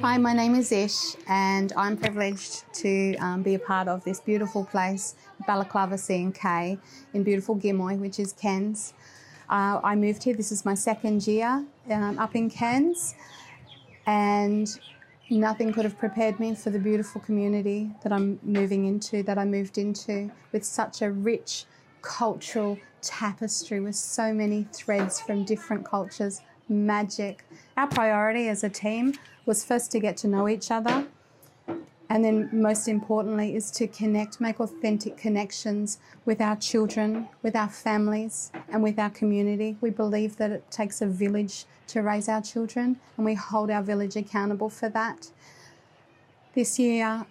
Hi, my name is Ish, and I'm privileged to um, be a part of this beautiful place, Balaclava C&K, in beautiful Gimuy, which is Cairns. Uh, I moved here, this is my second year um, up in Cairns, and nothing could have prepared me for the beautiful community that I'm moving into, that I moved into, with such a rich cultural tapestry with so many threads from different cultures, magic. Our priority as a team was first to get to know each other, and then most importantly is to connect, make authentic connections with our children, with our families, and with our community. We believe that it takes a village to raise our children, and we hold our village accountable for that. This year,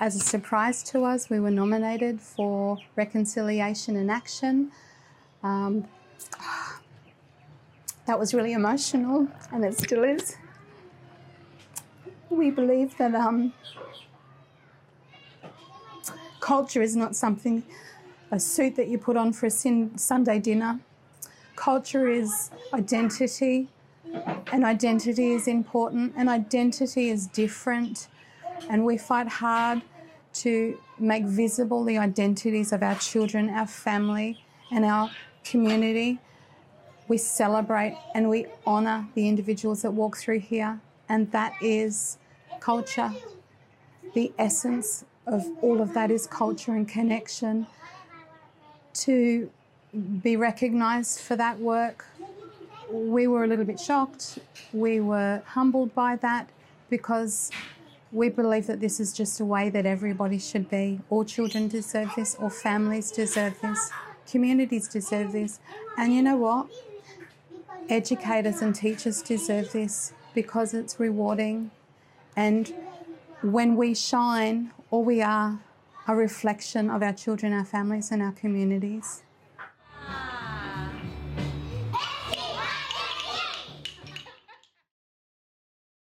as a surprise to us, we were nominated for Reconciliation in Action. Um, that was really emotional, and it still is. We believe that um, culture is not something, a suit that you put on for a sin, Sunday dinner. Culture is identity, and identity is important, and identity is different. And we fight hard to make visible the identities of our children, our family, and our community. We celebrate and we honour the individuals that walk through here, and that is culture. The essence of all of that is culture and connection. To be recognised for that work, we were a little bit shocked. We were humbled by that because we believe that this is just a way that everybody should be. All children deserve this, all families deserve this, communities deserve this. And you know what? Educators and teachers deserve this because it's rewarding. And when we shine, all we are a reflection of our children, our families, and our communities.